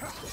Ha!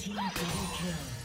Team double kill.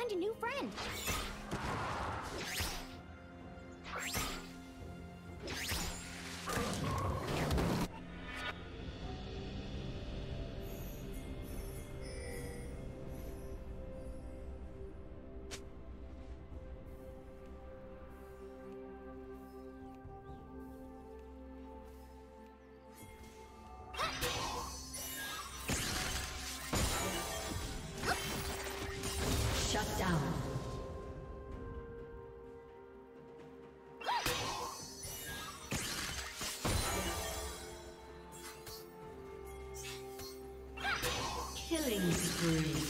Find a new friend. Killing spree.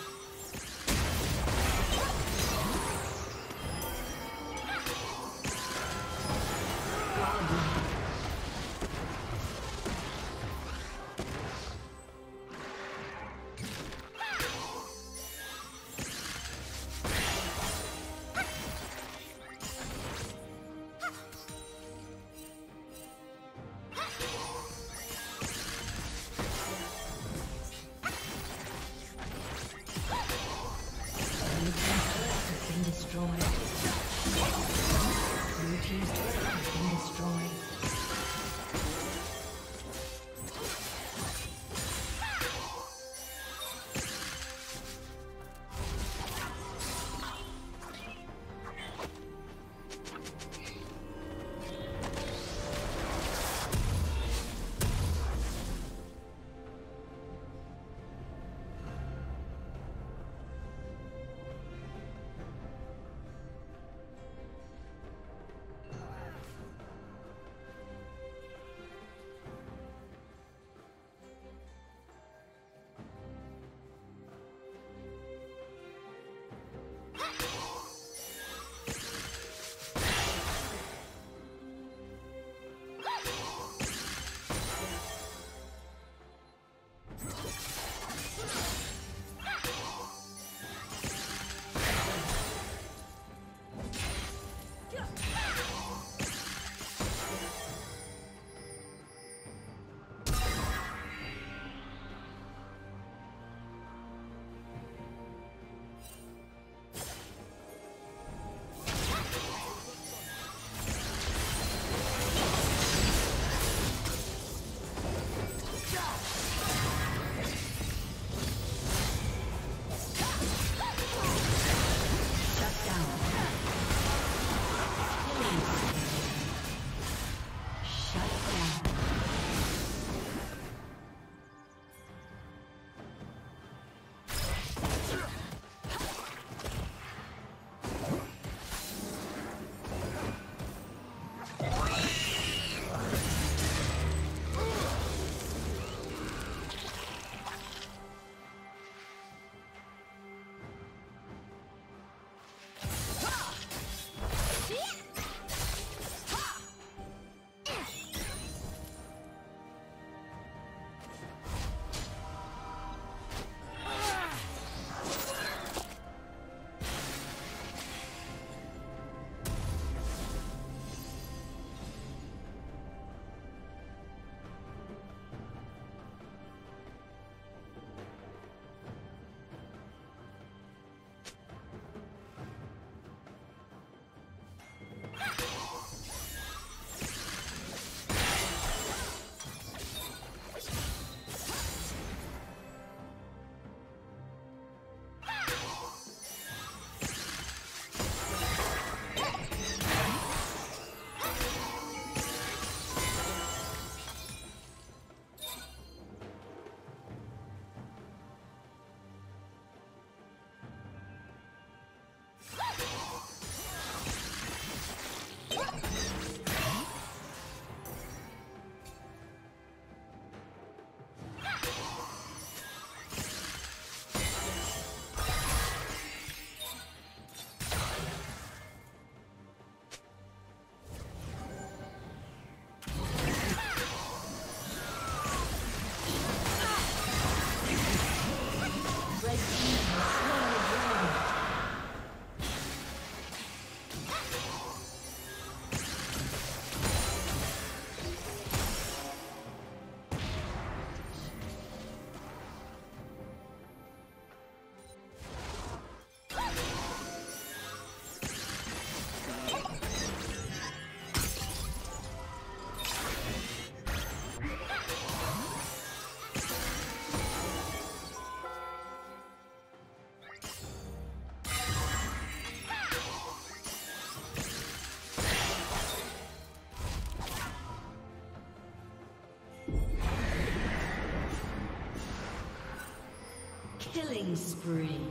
Killing spree.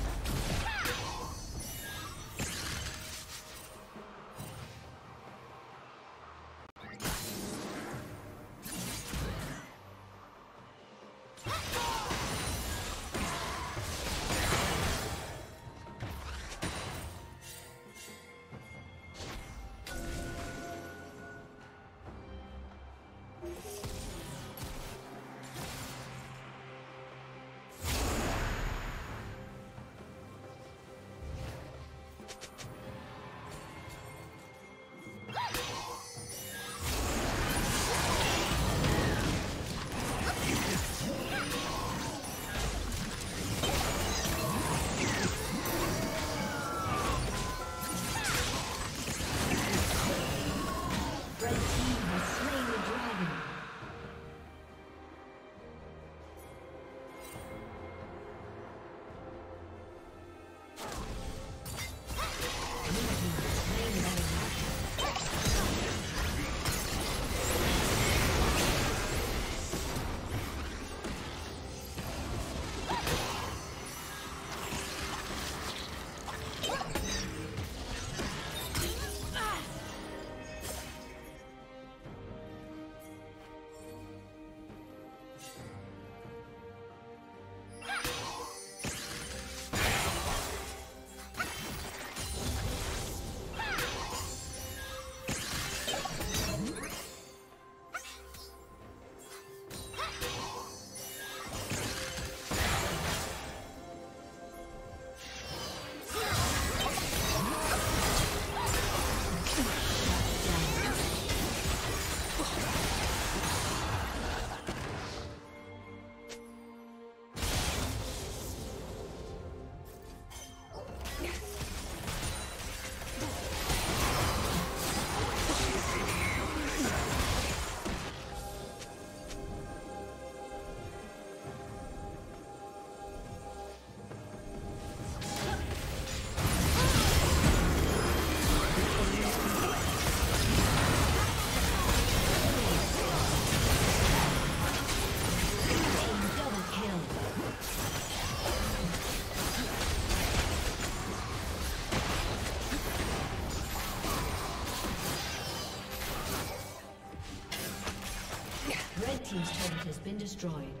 Destroyed.